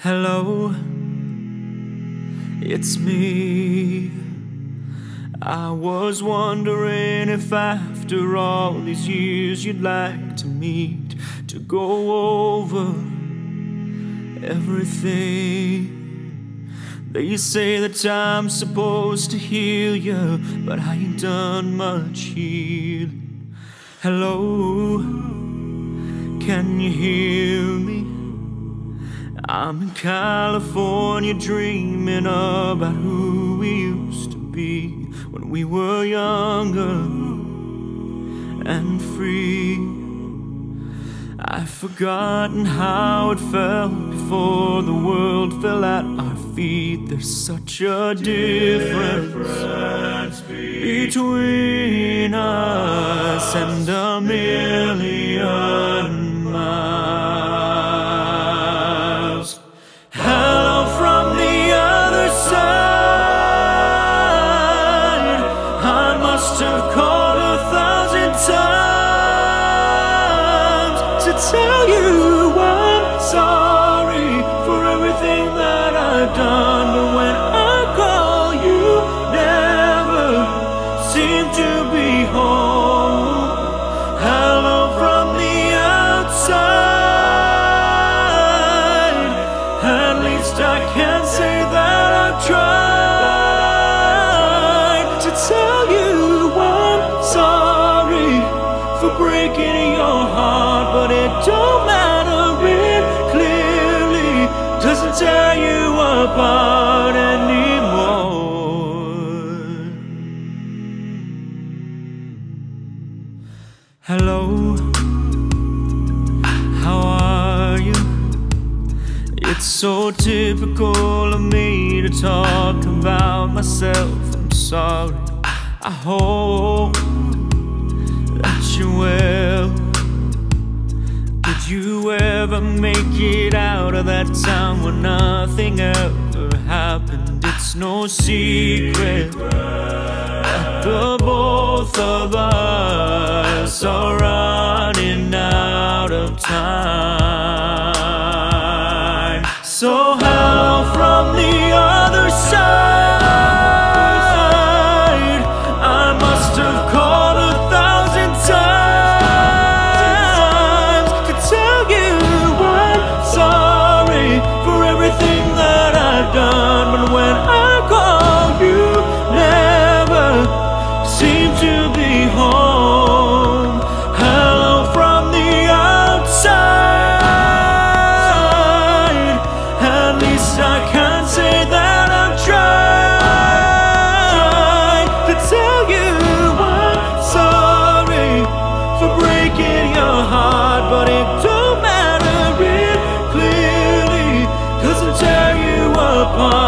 Hello, it's me. I was wondering if after all these years you'd like to meet to go over everything. They say that time's supposed to heal you, but I ain't done much healing. Hello, can you hear me? I'm in California dreaming about who we used to be when we were younger and free. I've forgotten how it felt before the world fell at our feet. There's such a difference between us and a million miles. Hello from the other side. I must have called a thousand times to tell you I'm sorry for everything that I've done. At least I can say that I've tried to tell you I'm sorry for breaking your heart, but it don't matter. It clearly doesn't tear you apart anymore. Hello, It's so typical of me to talk about myself. I'm sorry. I hope that you're well. Did you ever make it out of that town where nothing ever happened? It's no secret that the both of us are running out of time. Papa.